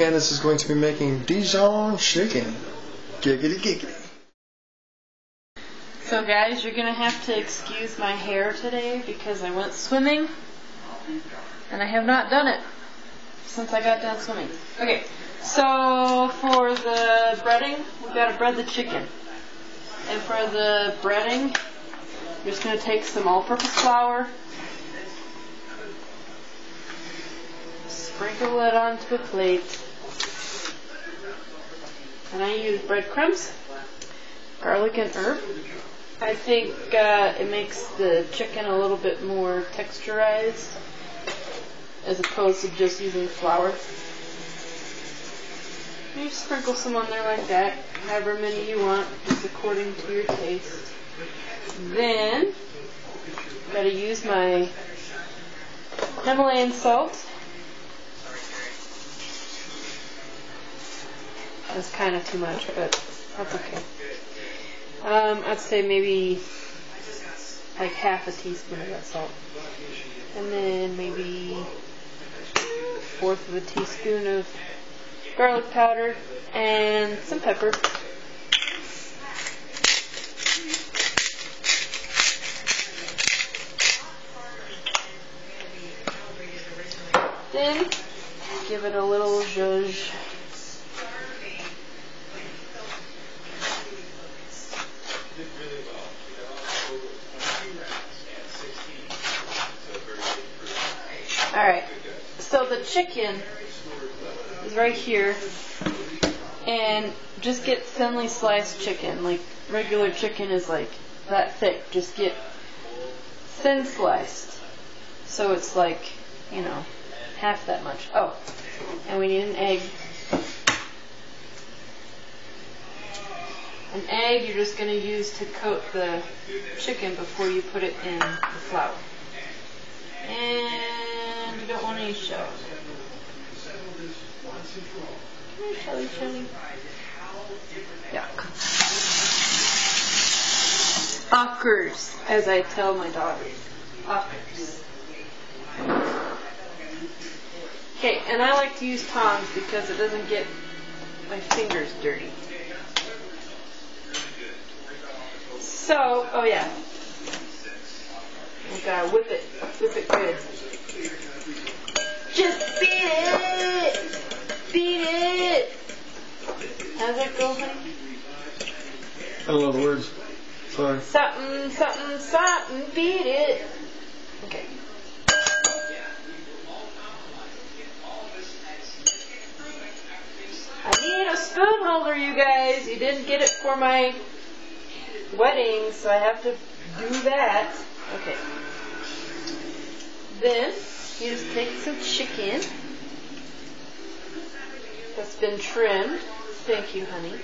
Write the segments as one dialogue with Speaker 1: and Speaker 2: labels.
Speaker 1: Candace is going to be making Dijon chicken. Giggity giggity.
Speaker 2: So guys, you're gonna have to excuse my hair today because I went swimming and I have not done it since I got done swimming. Okay, so for the breading, we've got to bread the chicken. And for the breading, you're just gonna take some all-purpose flour, sprinkle it onto a plate, and I use breadcrumbs, garlic and herb. I think uh, it makes the chicken a little bit more texturized as opposed to just using flour. You sprinkle some on there like that, however many you want, just according to your taste. Then, gotta use my Himalayan salt. That's kind of too much, but that's okay. Um, I'd say maybe like half a teaspoon of that salt. And then maybe a fourth of a teaspoon of garlic powder and some pepper. Then give it a little zhuzh. Alright, so the chicken is right here, and just get thinly sliced chicken. Like regular chicken is like that thick. Just get thin sliced. So it's like, you know, half that much. Oh, and we need an egg. An egg you're just going to use to coat the chicken before you put it in the flour. And you don't want any shells. Come here, Shelly, Shelly. Yuck. Ockers, as I tell my daughters. Ockers. Okay, and I like to use tongs because it doesn't get my fingers dirty. So, oh yeah. We gotta whip it, whip it good. Just beat it! It! How's that go, honey?
Speaker 1: I don't know the words. Sorry.
Speaker 2: Something, something, something, beat it. Okay. I need a spoon holder, you guys. You didn't get it for my wedding, so I have to do that. Okay. Then, you just take some chicken that's been trimmed. Thank you, honey.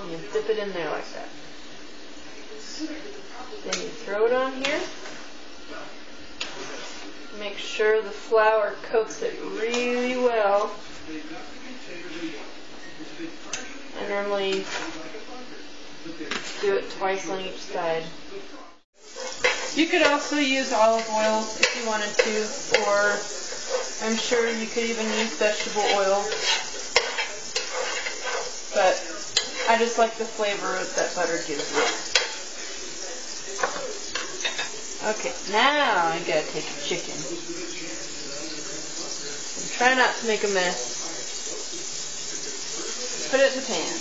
Speaker 2: And you dip it in there like that. Then you throw it on here. Make sure the flour coats it really well. I normally do it twice on each side. You could also use olive oil if you wanted to, or I'm sure you could even use vegetable oil. But I just like the flavor that butter gives it. Okay, now I gotta take the chicken. And try not to make a mess. Put it in the pan.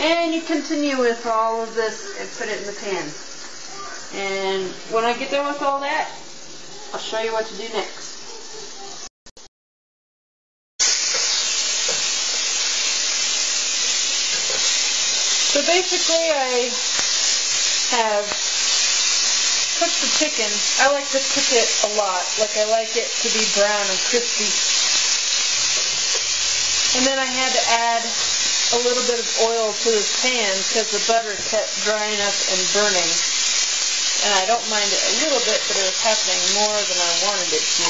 Speaker 2: And you continue with all of this and put it in the pan. And when I get done with all that, I'll show you what to do next. So basically I have cooked the chicken. I like to cook it a lot. Like I like it to be brown and crispy. And then I had to add a little bit of oil to this pan because the butter kept drying up and burning. And I don't mind it a little bit, but it was happening more than I wanted it to.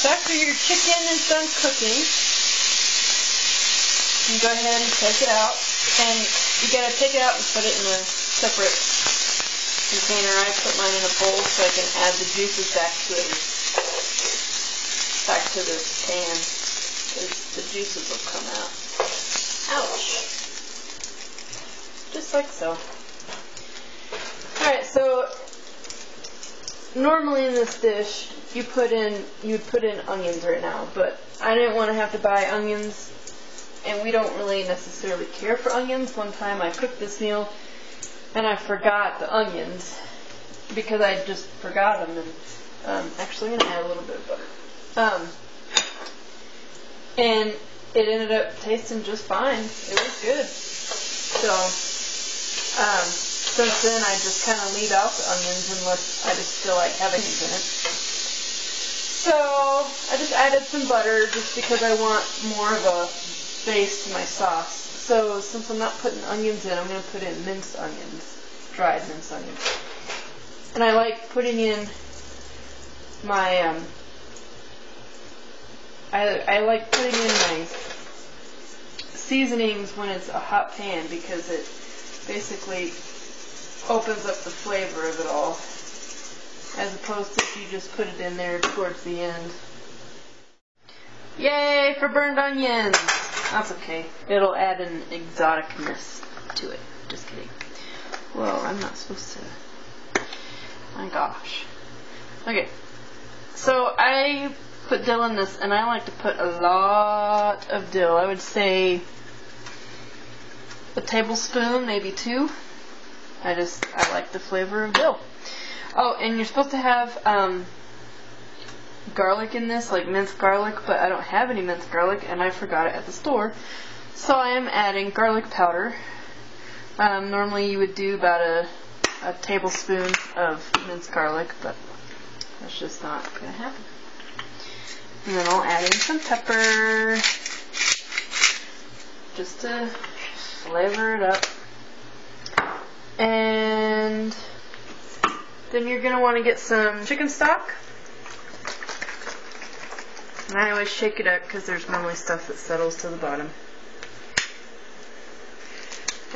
Speaker 2: So after your chicken is done cooking, you go ahead and take it out and you gotta take it out and put it in a separate container. I put mine in a bowl so I can add the juices back to it, back to this pan. The juices will come out. Just like so. Alright, so normally in this dish you put in you would put in onions right now, but I didn't want to have to buy onions and we don't really necessarily care for onions. One time I cooked this meal and I forgot the onions because I just forgot them and um, actually I'm going to add a little bit of butter. Um, and it ended up tasting just fine. It was good. So, um, since then I just kind of leave out the onions unless I just feel like having them in it. So, I just added some butter just because I want more of a base to my sauce. So, since I'm not putting onions in, I'm going to put in minced onions, dried minced onions. And I like putting in my, um, I, I like putting in my seasonings when it's a hot pan because it basically opens up the flavor of it all as opposed to if you just put it in there towards the end. Yay for burned onions! That's okay. It'll add an exoticness to it. Just kidding. Whoa, I'm not supposed to. My gosh. Okay. So I put dill in this, and I like to put a lot of dill. I would say a tablespoon, maybe two. I just, I like the flavor of dill. Oh, and you're supposed to have um, garlic in this, like minced garlic, but I don't have any minced garlic, and I forgot it at the store. So I am adding garlic powder. Um, normally you would do about a, a tablespoon of minced garlic, but that's just not going to happen. And then I'll add in some pepper just to flavor it up. And then you're going to want to get some chicken stock. And I always shake it up because there's normally stuff that settles to the bottom.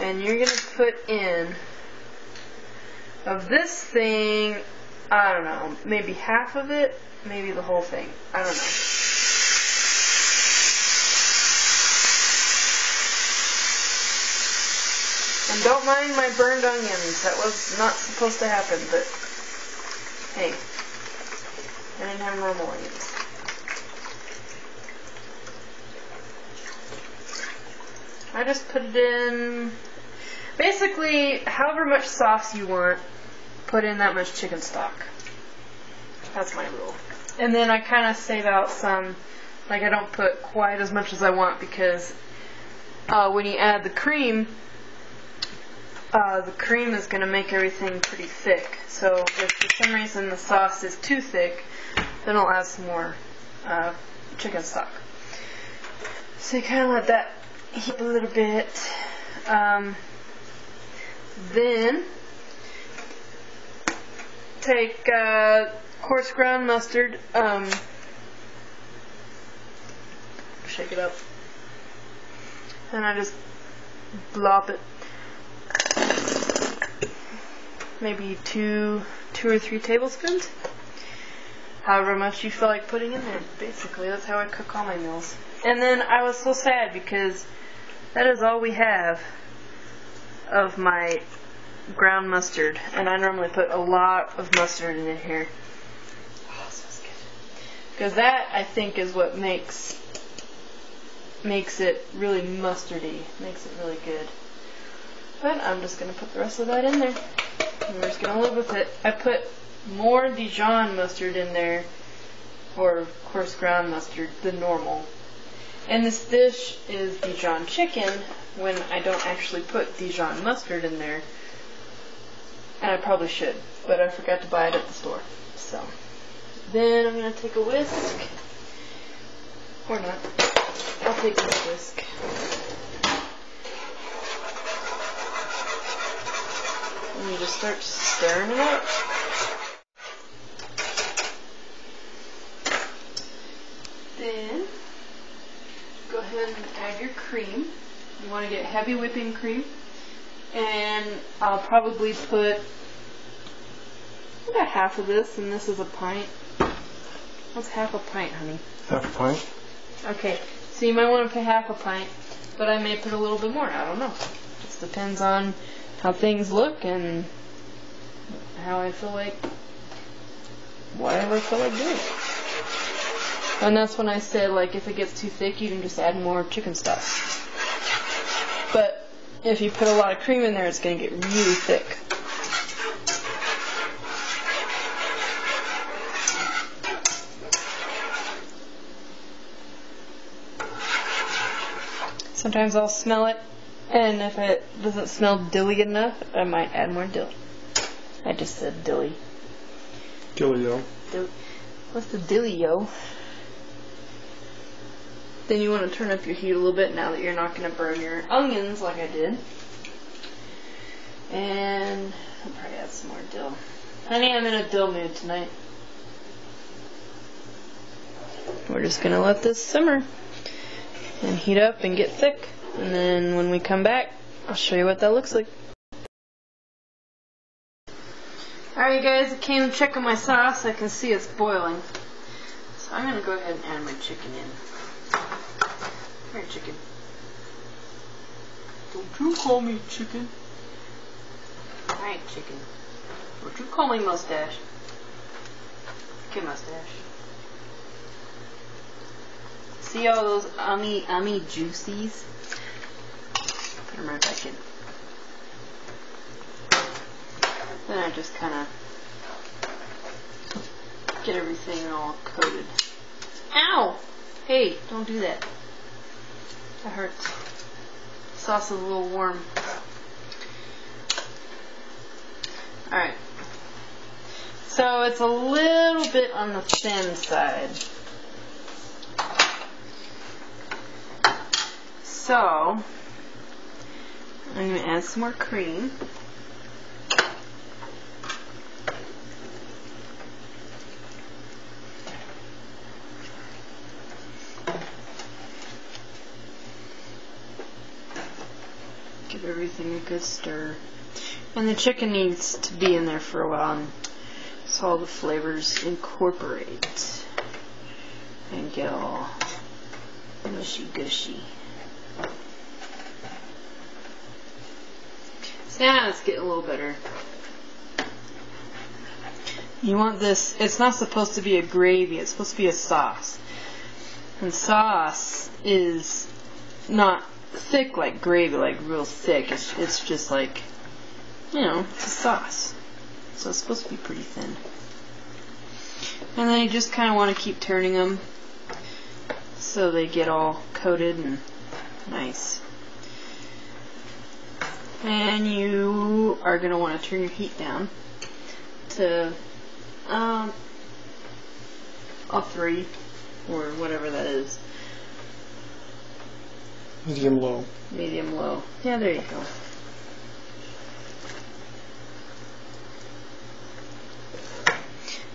Speaker 2: And you're going to put in of this thing, I don't know, maybe half of it, maybe the whole thing. I don't know. And don't mind my burned onions. That was not supposed to happen, but hey, I didn't have normal onions. I just put it in, basically, however much sauce you want, put in that much chicken stock. That's my rule. And then I kind of save out some, like I don't put quite as much as I want because uh, when you add the cream, uh, the cream is going to make everything pretty thick. So if for some reason the sauce is too thick, then I'll add some more uh, chicken stock. So you kind of let that heat a little bit. Um, then take uh, coarse ground mustard, um, shake it up, and I just blop it maybe two, two or three tablespoons. However much you feel like putting in there. Basically, that's how I cook all my meals. And then I was so sad because that is all we have of my ground mustard. And I normally put a lot of mustard in here. Oh. Because that, I think, is what makes makes it really mustardy. Makes it really good. But I'm just going to put the rest of that in there. We're just to live with it. I put more Dijon mustard in there, or coarse ground mustard, than normal. And this dish is Dijon chicken when I don't actually put Dijon mustard in there. And I probably should, but I forgot to buy it at the store. So, then I'm to take a whisk. Or not. I'll take a whisk. And you just start stirring it up. Then, go ahead and add your cream. You want to get heavy whipping cream. And I'll probably put about half of this, and this is a pint. What's half a pint, honey?
Speaker 1: Half a pint.
Speaker 2: Okay, so you might want to put half a pint, but I may put a little bit more. I don't know. Just depends on how things look and how I feel like, whatever I feel like doing. And that's when I said, like, if it gets too thick, you can just add more chicken stock. But if you put a lot of cream in there, it's going to get really thick. Sometimes I'll smell it, and if it doesn't smell dilly enough, I might add more dill. I just said dilly.
Speaker 1: Gillio.
Speaker 2: Dill- What's the dilly, yo? Then you want to turn up your heat a little bit now that you're not going to burn your onions like I did. And I'll probably add some more dill. Honey, I'm in a dill mood tonight. We're just going to let this simmer and heat up and get thick. And then when we come back, I'll show you what that looks like. Alright guys, I came to check on my sauce. I can see it's boiling. So I'm going to go ahead and add my chicken in. Come here, chicken. Don't you call me chicken. Alright, chicken. Don't you call me mustache. Get mustache. See all those ummy ummy juicies? Put them right back in. Then I just kind of get everything all coated. Ow! Hey, don't do that. That hurts. Sauce is a little warm. Alright. So it's a little bit on the thin side. So, I'm going to add some more cream. Give everything a good stir. And the chicken needs to be in there for a while so all the flavors incorporate and get all mushy gushy. Now it's getting a little better. You want this, it's not supposed to be a gravy, it's supposed to be a sauce. And sauce is not thick like gravy, like real thick. It's, it's just like, you know, it's a sauce. So it's supposed to be pretty thin. And then you just kind of want to keep turning them so they get all coated and nice. And you are going to want to turn your heat down to um, a three or whatever that is.
Speaker 1: Medium low.
Speaker 2: Medium low. Yeah, there you go.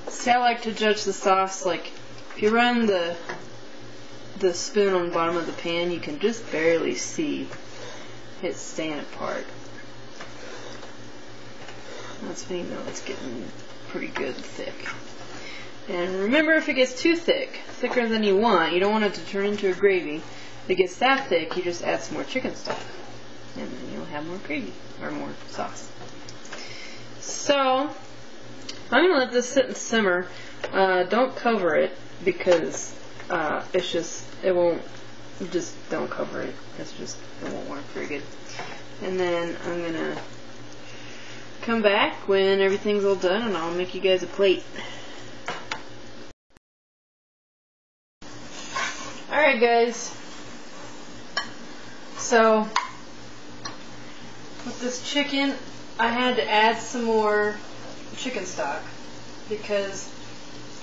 Speaker 2: See, I like to judge the sauce. Like, if you run the the spoon on the bottom of the pan, you can just barely see it staying apart. That's when you know it's getting pretty good thick. And remember, if it gets too thick, thicker than you want, you don't want it to turn into a gravy. If it gets that thick, you just add some more chicken stock. And then you'll have more gravy, or more sauce. So, I'm going to let this sit and simmer. Uh, don't cover it, because uh, it's just, it won't, just don't cover it. It's just, it won't work very good. And then I'm going to come back when everything's all done and I'll make you guys a plate. Alright guys, so with this chicken I had to add some more chicken stock because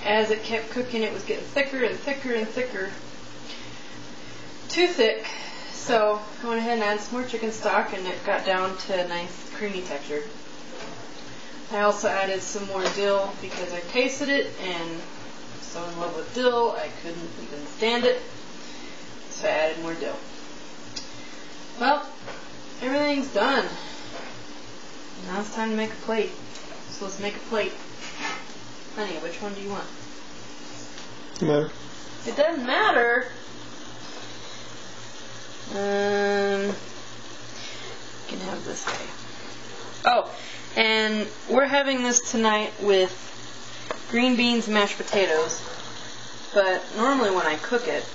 Speaker 2: as it kept cooking it was getting thicker and thicker and thicker. Too thick, so I went ahead and added some more chicken stock and it got down to a nice creamy texture. I also added some more dill because I tasted it and so in love with dill I couldn't even stand it. So I added more dill. Well, everything's done. Now it's time to make a plate. So let's make a plate. Honey, which one do you want?
Speaker 1: Matter.
Speaker 2: It doesn't matter. Um, can have this guy. Oh, and we're having this tonight with green beans and mashed potatoes. But normally when I cook it,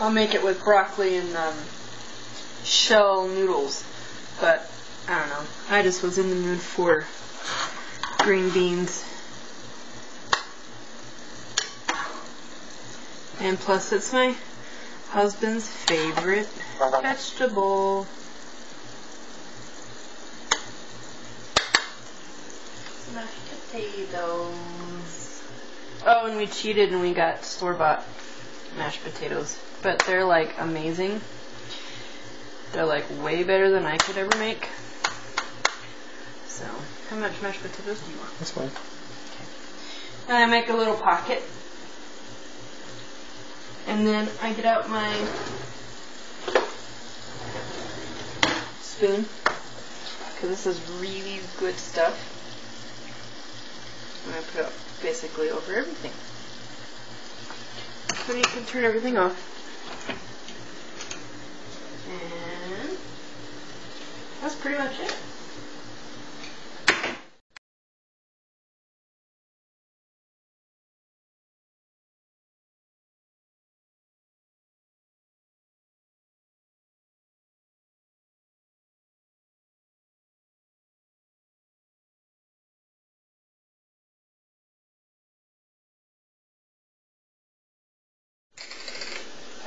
Speaker 2: I'll make it with broccoli and um, shell noodles. But I don't know. I just was in the mood for green beans. And plus, it's my husband's favorite vegetable. Mashed potatoes. Oh, and we cheated and we got store bought mashed potatoes. But they're like amazing. They're like way better than I could ever make. So, how much mashed potatoes do you want?
Speaker 1: That's fine.
Speaker 2: And I make a little pocket. And then I get out my spoon. Because this is really good stuff. I'm going to put it basically over everything. So you can turn everything off. And that's pretty much it.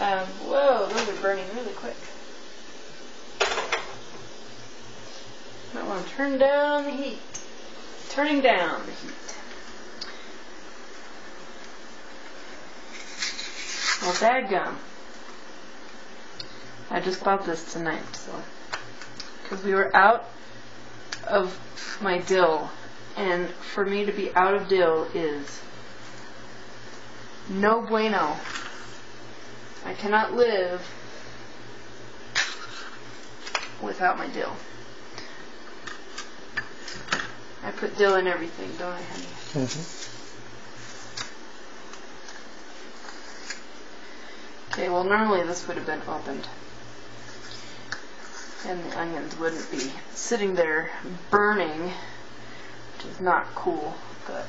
Speaker 2: Um, whoa, those are burning really quick. Might want to turn down the heat. Turning down the heat. Well, dadgum. I just bought this tonight, so. Because we were out of my dill. And for me to be out of dill is no bueno. I cannot live without my dill. I put dill in everything, don't I, honey?
Speaker 1: Mm-hmm.
Speaker 2: Okay, well, normally this would have been opened. And the onions wouldn't be sitting there burning, which is not cool, but